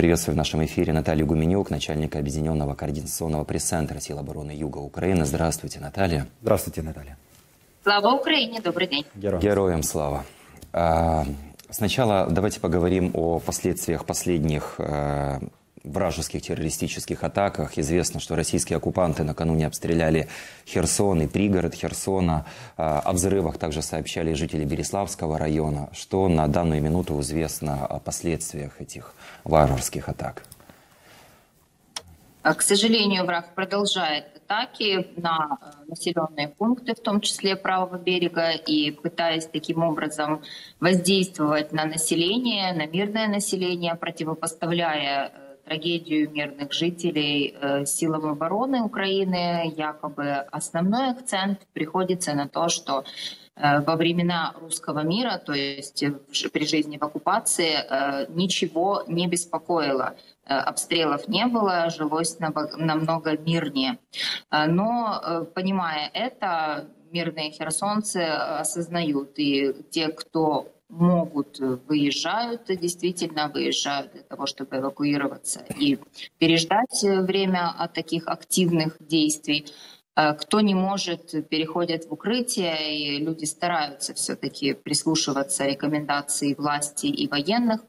Приветствую в нашем эфире Наталью Гуменюк, начальника Объединенного координационного пресс-центра сил обороны Юга Украины. Здравствуйте, Наталья. Здравствуйте, Наталья. Слава Украине, добрый день. Героям, Героям слава. А, сначала давайте поговорим о последствиях последних а, вражеских террористических атаках. Известно, что российские оккупанты накануне обстреляли Херсон и пригород Херсона. А, о взрывах также сообщали жители Береславского района. Что на данную минуту известно о последствиях этих варварских атак? А, к сожалению, враг продолжает атаки на э, населенные пункты, в том числе правого берега, и пытаясь таким образом воздействовать на население, на мирное население, противопоставляя э, трагедию мирных жителей э, силам обороны Украины, якобы основной акцент приходится на то, что э, во времена русского мира, то есть при жизни в оккупации, э, ничего не беспокоило. Обстрелов не было, жилось намного мирнее. Но, понимая это, мирные херсонцы осознают, и те, кто могут, э, выезжают, действительно выезжают для того, чтобы эвакуироваться и переждать э, время от таких активных действий. Э, кто не может, переходят в укрытие, и люди стараются все-таки прислушиваться рекомендаций власти и военных.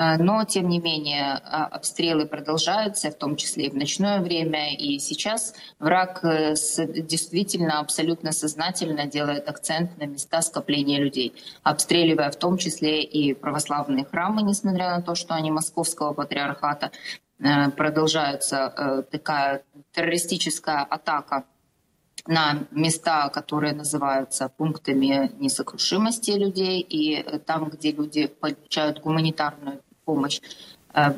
А, но, тем не менее, а, обстрелы продолжаются, в том числе и в ночное время. И сейчас враг э, действительно абсолютно сознательно делает акцент на места скопления людей, обстреливая в том числе и православные храмы, несмотря на то, что они московского патриархата. Э, продолжается э, такая террористическая атака на места, которые называются пунктами несокрушимости людей, и там, где люди получают гуманитарную помощь. Э,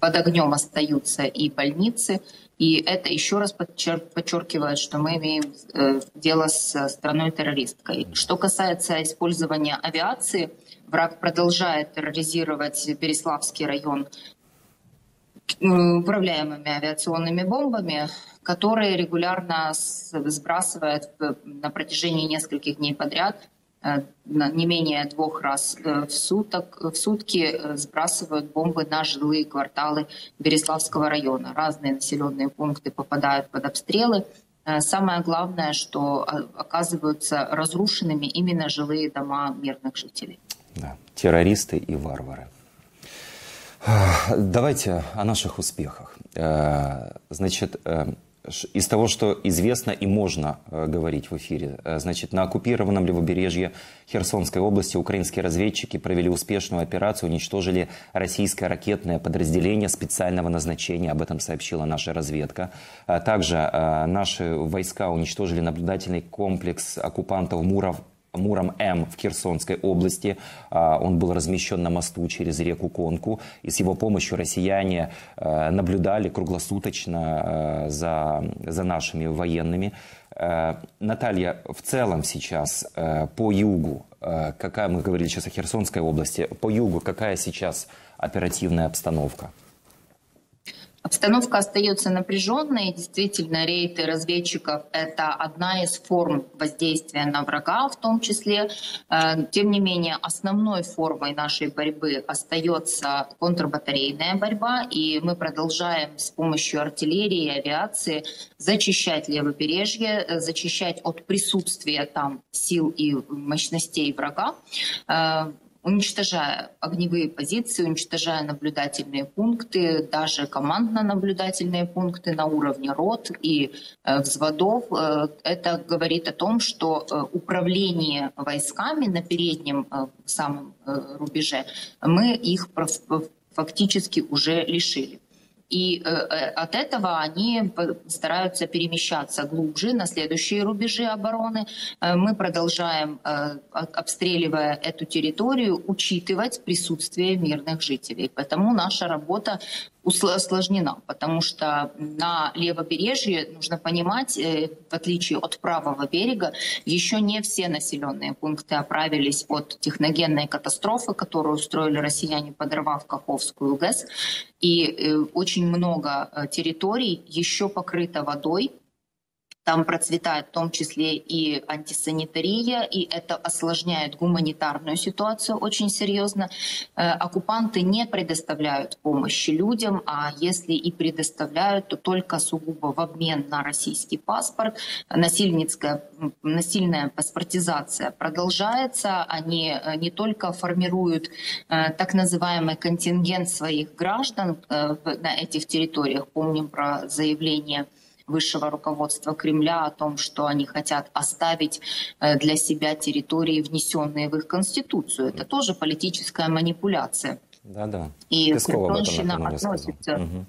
под огнем остаются и больницы. И это еще раз подчеркивает, что мы имеем э, дело с страной-террористкой. Что касается использования авиации, враг продолжает терроризировать Береславский район управляемыми авиационными бомбами, которые регулярно сбрасывает на протяжении нескольких дней подряд Э, не менее двух раз э, в, суток, в сутки э, сбрасывают бомбы на жилые кварталы Береславского района. Разные населенные пункты попадают под обстрелы. Самое главное, что оказываются разрушенными именно жилые дома мирных жителей. Да. Террористы и варвары. Давайте о наших успехах. Значит, из того, что известно и можно э, говорить в эфире. Э, значит, на оккупированном левобережье Херсонской области украинские разведчики провели успешную операцию, уничтожили российское ракетное подразделение специального назначения. Об этом сообщила наша разведка. А также э, наши войска уничтожили наблюдательный комплекс оккупантов Муров Муром-М в Херсонской области. А, он был размещен на мосту через реку Конку. И с его помощью россияне э, наблюдали круглосуточно э, за, за нашими военными. Э, Наталья, в целом сейчас по югу, какая, мы говорили сейчас о Херсонской области, по югу какая сейчас оперативная обстановка? Обстановка остается напряженной. Действительно, рейды разведчиков – это одна из форм воздействия на врага в том числе. Э, тем не менее, основной формой нашей борьбы остается контрбатарейная борьба, и мы продолжаем с помощью артиллерии и авиации зачищать левобережье, э, зачищать от присутствия там сил и мощностей врага э, уничтожая огневые позиции, уничтожая наблюдательные пункты, даже командно-наблюдательные пункты на уровне рот и э, взводов. Э, это говорит о том, что э, управление войсками на переднем самом рубеже мы их фактически уже лишили. И э, э, от этого они стараются перемещаться глубже на следующие рубежи обороны. Э, мы продолжаем, обстреливая эту территорию, учитывать присутствие мирных жителей. Поэтому наша работа усложнена, потому что на левобережье, нужно понимать, э, в отличие от правого берега, еще не все населенные пункты оправились от техногенной катастрофы, которую устроили россияне, подорвав Каховскую ГЭС. И э, очень много э, территорий еще покрыто водой, Там процветает в том числе и антисанитария, и это осложняет гуманитарную ситуацию очень серьезно. Э, оккупанты не предоставляют помощи людям, а если и предоставляют, то только сугубо в обмен на российский паспорт. Насильницкая, насильная паспортизация продолжается. Они э, не только формируют э, так называемый контингент своих граждан на этих территориях. Помним про заявление высшего руководства Кремля о том, что они хотят оставить э, для себя территории, внесенные в их конституцию. Это тоже политическая манипуляция. Да-да. И Херсонщина относится... Угу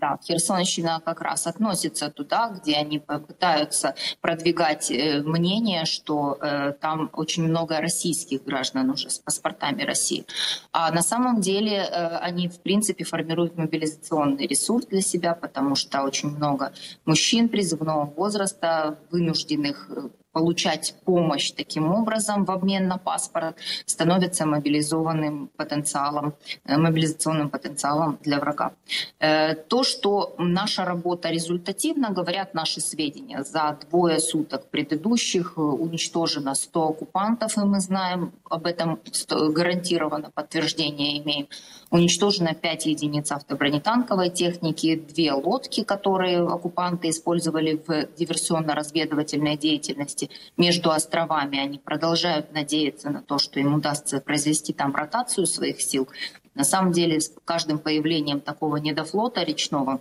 да, Херсонщина как раз относится туда, где они пытаются продвигать э, мнение, что э, там очень много российских граждан уже с паспортами России. А на самом деле э, они, в принципе, формируют мобилизационный ресурс для себя, потому что очень много мужчин призывного возраста, вынужденных получать помощь таким образом в обмен на паспорт, становится мобилизованным потенциалом, э, мобилизационным потенциалом для врага. Э, то, что наша работа результативна, говорят наши сведения. За двое суток предыдущих э, уничтожено 100 оккупантов, и мы знаем об этом гарантированно, подтверждение имеем. Уничтожено 5 единиц автобронетанковой техники, две лодки, которые оккупанты использовали в диверсионно-разведывательной деятельности между островами. Они продолжают надеяться на то, что им удастся произвести там ротацию своих сил. На самом деле, с каждым появлением такого недофлота речного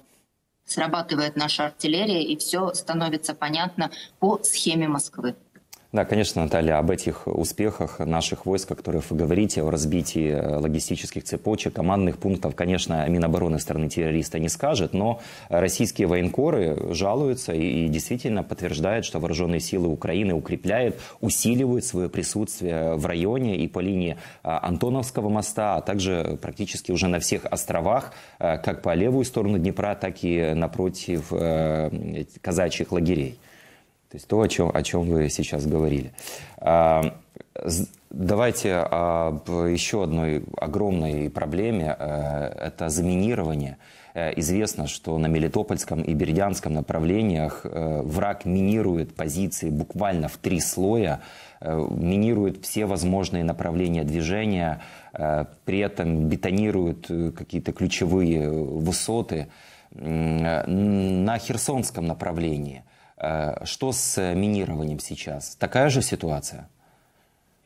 срабатывает наша артиллерия, и все становится понятно по схеме Москвы. Да, конечно, Наталья, об этих успехах наших войск, о которых вы говорите, о разбитии э, логистических цепочек, командных пунктов, конечно, Минобороны страны террориста не скажет, но российские военкоры жалуются и, и действительно подтверждают, что вооруженные силы Украины укрепляют, усиливают свое присутствие в районе и по линии а, Антоновского моста, а также практически уже на всех островах, э, как по левую сторону Днепра, так и напротив э, казачьих лагерей. То есть то, о чем, о чем вы сейчас говорили. А, давайте об еще одной огромной проблеме. Э, это заминирование. Э, известно, что на Мелитопольском и Бердянском направлениях э, враг минирует позиции буквально в три слоя, минирует все возможные направления движения, при этом бетонирует какие-то ключевые высоты. На Херсонском направлении что с минированием сейчас? Такая же ситуация?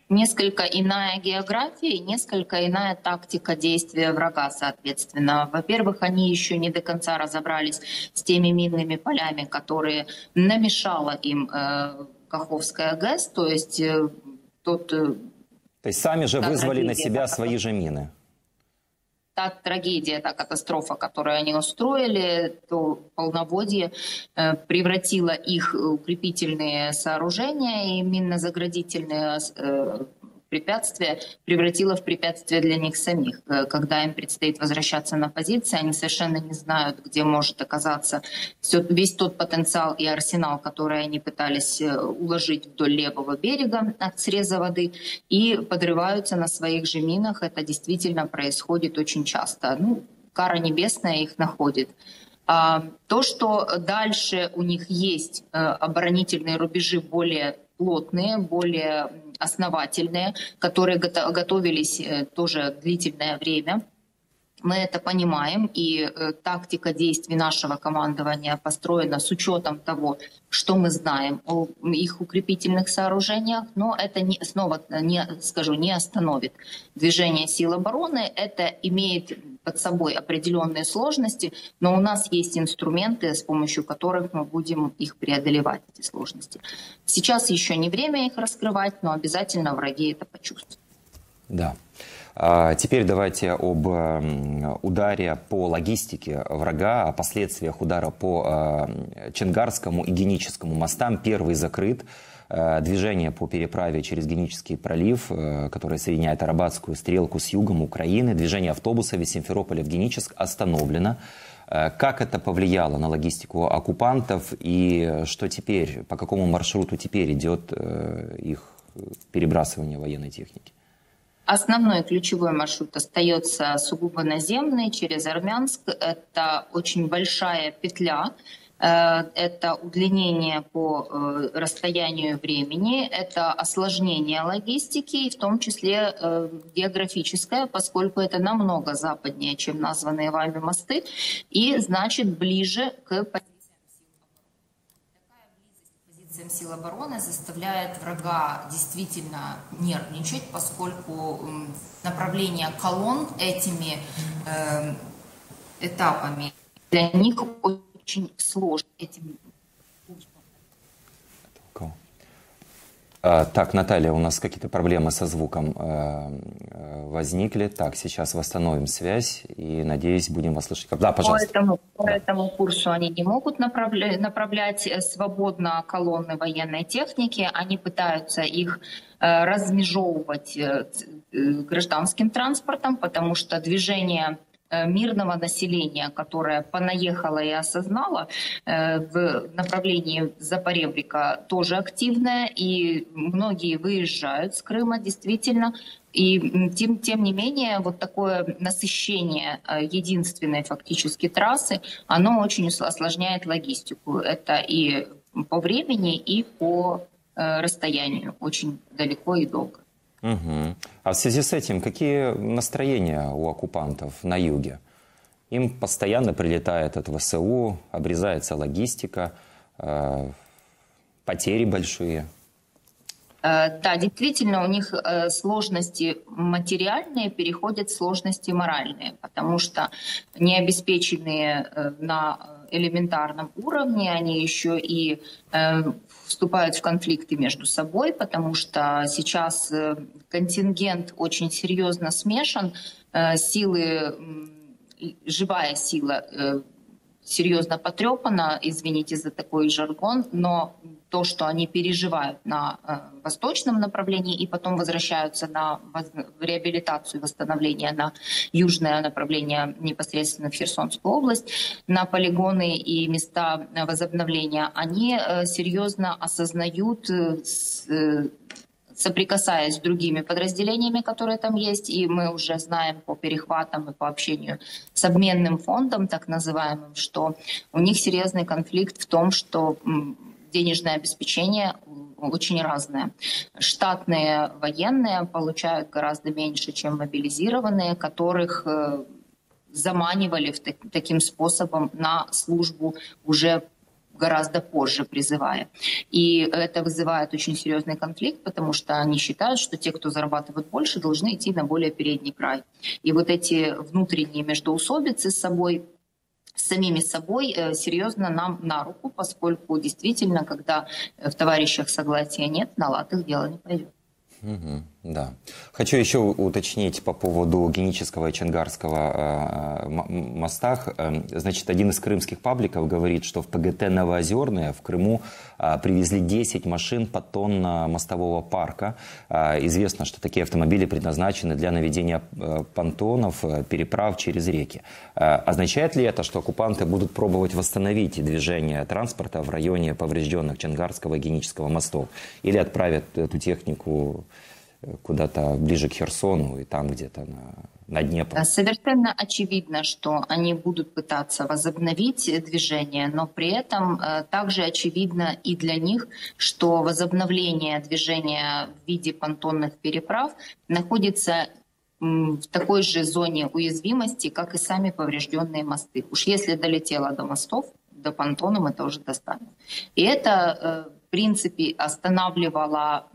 Несколько иная география и несколько иная тактика действия врага, соответственно. Во-первых, они еще не до конца разобрались с теми минными полями, которые намешала им э, Каховская ГЭС, то есть э, тот... Э, то есть сами же вызвали на себя свои же мины? Та трагедия, та катастрофа, которую они устроили, то полноводье э, превратило их укрепительные сооружения и минно-заградительные э, препятствие превратило в препятствие для них самих. Э, когда им предстоит возвращаться на позиции, они совершенно не знают, где может оказаться все, весь тот потенциал и арсенал, который они пытались э, уложить вдоль левого берега от среза воды, и подрываются на своих же минах. Это действительно происходит очень часто. Ну, кара небесная их находит. А, то, что дальше у них есть э, оборонительные рубежи более плотные, более основательные, которые готовились э, тоже длительное время. Мы это понимаем, и э, тактика действий нашего командования построена с учетом того, что мы знаем о их укрепительных сооружениях, но это не, снова не, скажу, не остановит движение сил обороны. Это имеет под собой определенные сложности, но у нас есть инструменты, с помощью которых мы будем их преодолевать, эти сложности. Сейчас еще не время их раскрывать, но обязательно враги это почувствуют. Да. А теперь давайте об ударе по логистике врага, о последствиях удара по а, Ченгарскому и Геническому мостам. Первый закрыт. А, движение по переправе через Генический пролив, который соединяет Арабатскую стрелку с югом Украины. Движение автобусов из Симферополя в Геническ остановлено. Как это повлияло на логистику оккупантов и что теперь, по какому маршруту теперь идет э, их перебрасывание военной техники? Основной ключевой маршрут остается сугубо наземный через Армянск. Это очень большая петля. Э, это удлинение по э, расстоянию времени, это осложнение логистики, в том числе э, географическое, поскольку это намного западнее, чем названные вами мосты, и значит ближе к позициям сил обороны заставляет врага действительно нервничать, поскольку направление колонн этими э, этапами для них очень сложно этим так, Наталья, у нас какие-то проблемы со звуком э, э, возникли. Так, сейчас восстановим связь и, надеюсь, будем вас слышать. Да, пожалуйста. По этому, по этому курсу они не могут направлять, направлять свободно колонны военной техники. Они пытаются их э, размежевывать гражданским транспортом, потому что движение Э, мирного населения, которое понаехало и осознало э, в направлении Запоребрика тоже активное, и многие выезжают с Крыма действительно. И тем, тем не менее, вот такое насыщение э, единственной фактически трассы, оно очень осложняет логистику. Это и по времени, и по расстоянию, очень далеко и долго. Угу. А в связи с этим, какие настроения у оккупантов на юге? Им постоянно прилетает от ВСУ, обрезается логистика, э, потери большие. Э, да, действительно, у них э, сложности материальные переходят в сложности моральные, потому что не обеспеченные э, на элементарном уровне, они еще и вступают в конфликты между собой, потому что сейчас контингент очень серьезно смешан, силы, живая сила серьезно потрепана, извините за такой жаргон, но то, что они переживают на э, восточном направлении и потом возвращаются на реабилитацию и восстановление на южное направление непосредственно в Херсонскую область, на полигоны и места возобновления, они э, серьезно осознают э, соприкасаясь с другими подразделениями, которые там есть, и мы уже знаем по перехватам и по общению с обменным фондом, так называемым, что у них серьезный конфликт в том, что денежное обеспечение очень разное. Штатные военные получают гораздо меньше, чем мобилизированные, которых э, заманивали таким способом на службу уже гораздо позже призывая. И это вызывает очень серьезный конфликт, потому что они считают, что те, кто зарабатывает больше, должны идти на более передний край. И вот эти внутренние междоусобицы с собой самими собой э, серьезно нам на руку, поскольку действительно, когда в товарищах согласия нет, на лад дело не пойдет. Угу, да. Хочу еще уточнить по поводу генического и Чангарского э, мостах. Эм, значит, один из крымских пабликов говорит, что в ПГТ Новоозерное в Крыму э, привезли 10 машин по тонна мостового парка. Э, известно, что такие автомобили предназначены для наведения э, понтонов, э, переправ через реки. Э, означает ли это, что оккупанты будут пробовать восстановить движение транспорта в районе поврежденных Чангарского и Генического мостов? Или отправят эту технику куда-то ближе к Херсону и там где-то на, на Днепр. Совершенно очевидно, что они будут пытаться возобновить движение, но при этом э, также очевидно и для них, что возобновление движения в виде понтонных переправ находится в такой же зоне уязвимости, как и сами поврежденные мосты. Уж если долетело до мостов, до понтона мы тоже достанем. И это э, принципе, останавливала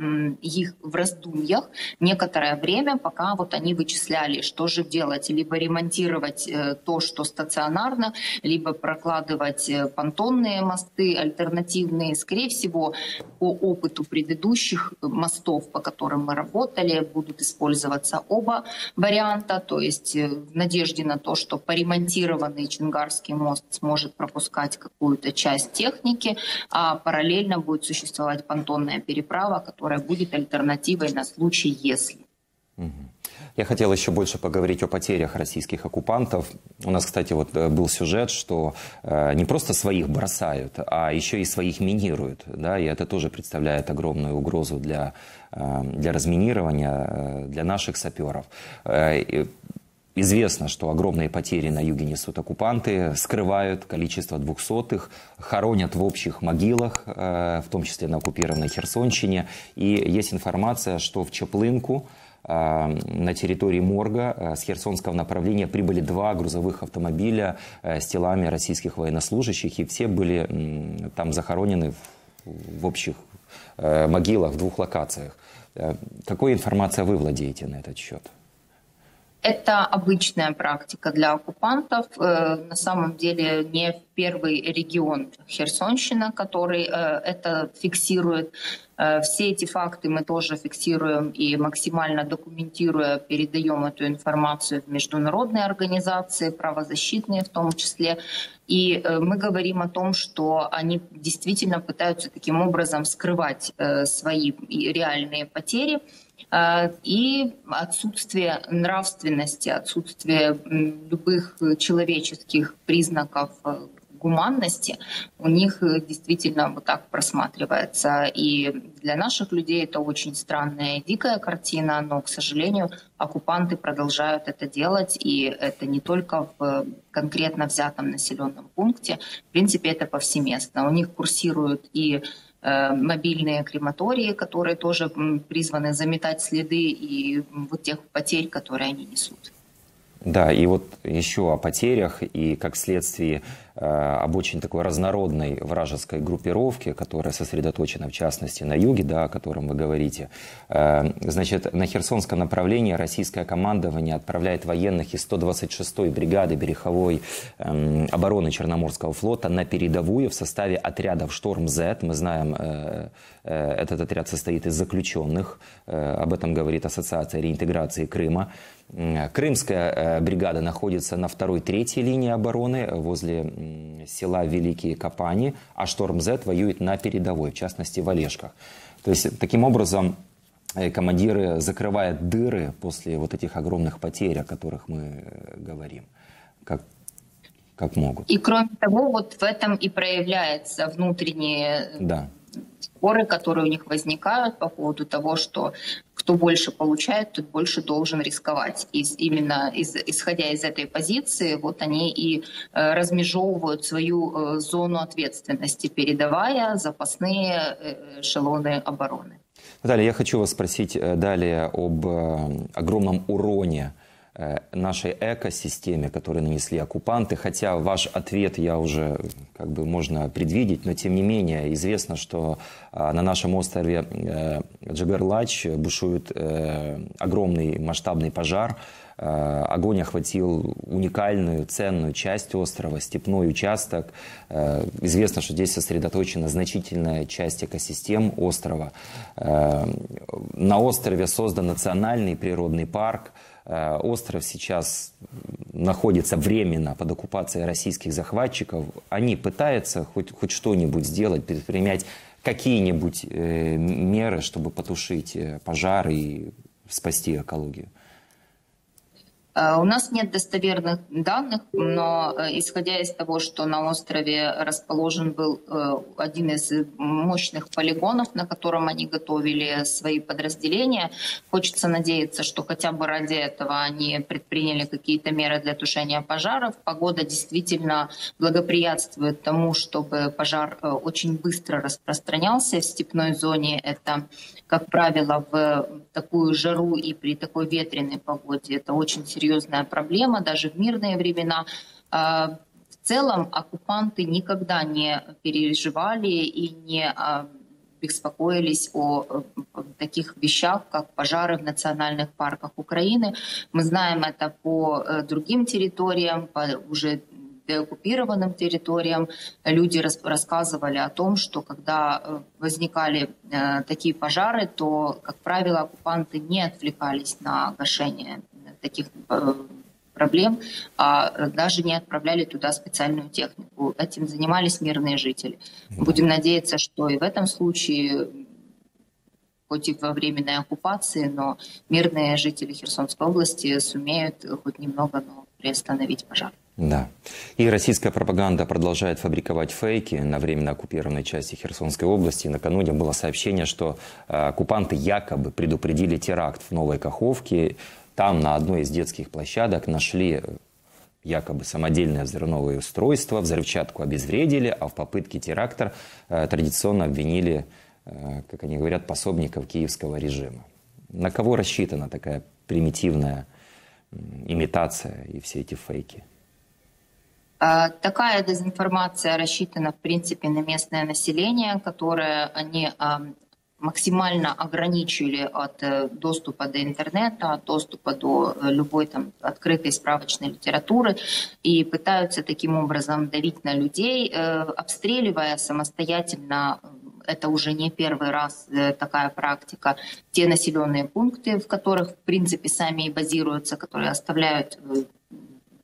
их в раздумьях некоторое время, пока вот они вычисляли, что же делать, либо ремонтировать э, то, что стационарно, либо прокладывать э, понтонные мосты альтернативные. Скорее всего, по опыту предыдущих мостов, по которым мы работали, будут использоваться оба варианта, то есть э, в надежде на то, что поремонтированный Чингарский мост сможет пропускать какую-то часть техники, а параллельно будет существовать понтонная переправа, которая будет альтернативой на случай, если. Я хотел еще больше поговорить о потерях российских оккупантов. У нас, кстати, вот э, был сюжет, что э, не просто своих бросают, а еще и своих минируют. Да? И это тоже представляет огромную угрозу для, э, для разминирования, для наших саперов. Известно, что огромные потери на юге несут оккупанты, скрывают количество двухсотых, хоронят в общих могилах, в том числе на оккупированной Херсонщине. И есть информация, что в Чаплынку на территории морга с херсонского направления прибыли два грузовых автомобиля с телами российских военнослужащих, и все были там захоронены в общих могилах в двух локациях. Какой информацией вы владеете на этот счет? Это обычная практика для оккупантов. Э, на самом деле не первый регион Херсонщина, который э, это фиксирует. Э, все эти факты мы тоже фиксируем и максимально документируя передаем эту информацию в международные организации, правозащитные в том числе. И мы говорим о том, что они действительно пытаются таким образом скрывать свои реальные потери и отсутствие нравственности, отсутствие любых человеческих признаков э, гуманности у них э, действительно вот так просматривается. И для наших людей это очень странная и дикая картина, но, к сожалению, оккупанты продолжают это делать, и это не только в конкретно взятом населенном пункте, в принципе, это повсеместно. У них курсируют и Э, мобильные крематории, которые тоже призваны заметать следы и вот тех потерь, которые они несут. Да, и вот еще о потерях и как следствие э, об очень такой разнородной вражеской группировке, которая сосредоточена в частности на юге, да, о котором вы говорите. Э, значит, на Херсонском направлении российское командование отправляет военных из 126-й бригады береговой э, обороны Черноморского флота на передовую в составе отрядов «Шторм-З». Мы знаем, э, э, этот отряд состоит из заключенных, э, об этом говорит Ассоциация реинтеграции Крыма. Крымская э, бригада находится на второй, третьей линии обороны возле села Великие Капани, а Шторм-З воюет на передовой, в частности в Олежках. То есть таким образом э, командиры закрывают дыры после вот этих огромных потерь, о которых мы э, говорим, как, как могут. И кроме того, вот в этом и проявляется внутренние да споры, которые у них возникают по поводу того, что кто больше получает, тот больше должен рисковать. И именно из, исходя из этой позиции, вот они и э, размежевывают свою э, зону ответственности, передавая запасные э, эшелоны обороны. Наталья, я хочу вас спросить далее об огромном уроне нашей экосистеме, которые нанесли оккупанты. Хотя ваш ответ я уже как бы можно предвидеть, но тем не менее известно, что а, на нашем острове э, Джагарлач бушует э, огромный масштабный пожар. Огонь охватил уникальную, ценную часть острова, степной участок. Известно, что здесь сосредоточена значительная часть экосистем острова. На острове создан национальный природный парк – Э, остров сейчас находится временно под оккупацией российских захватчиков, они пытаются хоть, хоть что-нибудь сделать, предпринять какие-нибудь э, меры, чтобы потушить э, пожар и спасти экологию? Э, у нас нет достоверных данных, но э, исходя из того, что на острове расположен был э, один из мощных полигонов, на котором они готовили свои подразделения, хочется надеяться, что хотя бы ради этого они предприняли какие-то меры для тушения пожаров. Погода действительно благоприятствует тому, чтобы пожар очень быстро распространялся в степной зоне. Это, как правило, в такую жару и при такой ветреной погоде. Это очень серьезно серьезная проблема даже в мирные времена. А, в целом оккупанты никогда не переживали и не а, беспокоились о таких вещах, как пожары в национальных парках Украины. Мы знаем это по э, другим территориям, по уже деоккупированным территориям. Люди рассказывали о том, что когда э, возникали э, такие пожары, то, как правило, оккупанты не отвлекались на гашение таких э, проблем, а даже не отправляли туда специальную технику. Этим занимались мирные жители. Будем надеяться, что и в этом случае хоть и во временной оккупации, но мирные жители Херсонской области сумеют хоть немного но приостановить пожар. Да. И российская пропаганда продолжает фабриковать фейки на временно оккупированной части Херсонской области. Накануне было сообщение, что э, оккупанты якобы предупредили теракт в Новой Каховке там на одной из детских площадок нашли якобы самодельное взрывное устройство, взрывчатку обезвредили, а в попытке теракта э, традиционно обвинили, э, как они говорят, пособников киевского режима. На кого рассчитана такая примитивная имитация и все эти фейки? А, такая дезинформация рассчитана, в принципе, на местное население, которое они максимально ограничили от э, доступа до интернета, от доступа до э, любой там открытой справочной литературы и пытаются таким образом давить на людей, э, обстреливая самостоятельно это уже не первый раз такая практика. Те населенные пункты, в которых, в принципе, сами и базируются, которые оставляют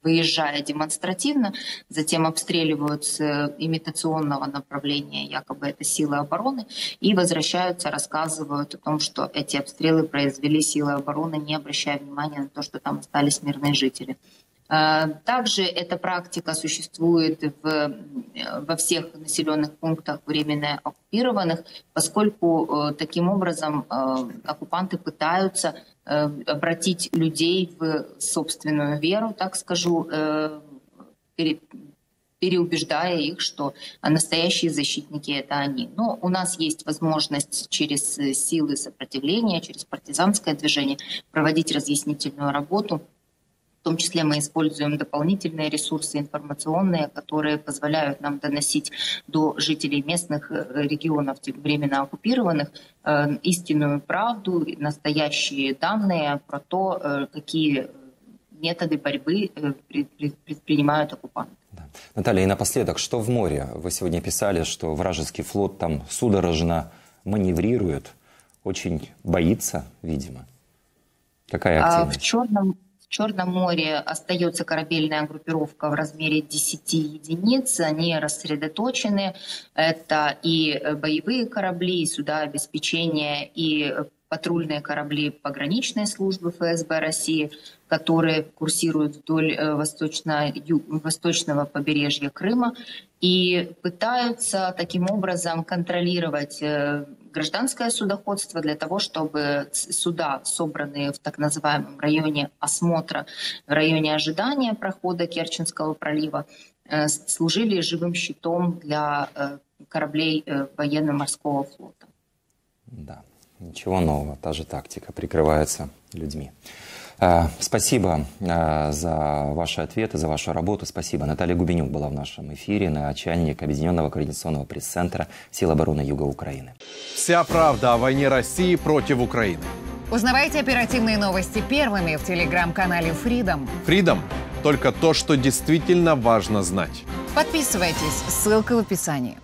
выезжая демонстративно, затем обстреливают с э, имитационного направления, якобы это силы обороны, и возвращаются, рассказывают о том, что эти обстрелы произвели силы обороны, не обращая внимания на то, что там остались мирные жители. Э, также эта практика существует в, во всех населенных пунктах временно оккупированных, поскольку э, таким образом э, оккупанты пытаются обратить людей в собственную веру, так скажу, переубеждая их, что настоящие защитники это они. Но у нас есть возможность через силы сопротивления, через партизанское движение проводить разъяснительную работу – в том числе мы используем дополнительные ресурсы информационные, которые позволяют нам доносить до жителей местных э, регионов, временно оккупированных, э, истинную правду, настоящие данные про то, э, какие методы борьбы предпринимают оккупанты. Наталья, и напоследок, что в море? Вы сегодня писали, что вражеский флот там судорожно маневрирует, очень боится, видимо. Какая а активность? в Черном Черном море остается корабельная группировка в размере 10 единиц. Они рассредоточены. Это и боевые корабли, и суда обеспечения, и патрульные корабли пограничной службы ФСБ России, которые курсируют вдоль э, восточно восточного побережья Крыма и пытаются таким образом контролировать э, гражданское судоходство для того, чтобы суда, собранные в так называемом районе осмотра, в районе ожидания прохода Керченского пролива, э, служили живым щитом для кораблей военно-морского флота. Да, ничего нового, та же тактика прикрывается людьми. Э, спасибо э, за ваши ответы, за вашу работу. Спасибо. Наталья Губенюк была в нашем эфире, начальник Объединенного координационного пресс-центра Сил обороны Юга Украины. Вся правда о войне России против Украины. Узнавайте оперативные новости первыми в телеграм-канале Freedom. Freedom – только то, что действительно важно знать. Подписывайтесь, ссылка в описании.